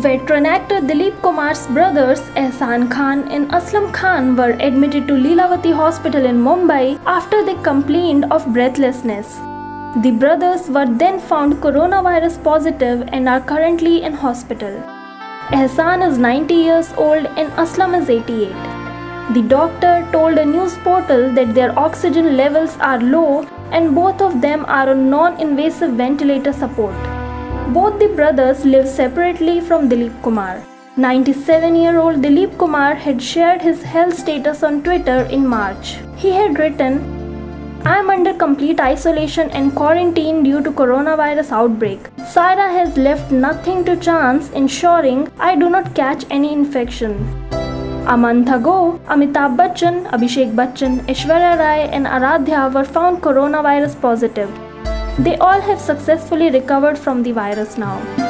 Veteran actor Dilip Kumar's brothers Ehsan Khan and Aslam Khan were admitted to Lilavati Hospital in Mumbai after they complained of breathlessness. The brothers were then found coronavirus positive and are currently in hospital. Ehsan is 90 years old and Aslam is 88. The doctor told a news portal that their oxygen levels are low and both of them are on non invasive ventilator support. Both the brothers live separately from Dilip Kumar. 97 year old Dilip Kumar had shared his health status on Twitter in March. He had written, I am under complete isolation and quarantine due to coronavirus outbreak. Saira has left nothing to chance ensuring I do not catch any infection. A month ago, Amitabh Bachchan, Abhishek Bachchan, Aishwarya Rai and Aradhya were found coronavirus positive. They all have successfully recovered from the virus now.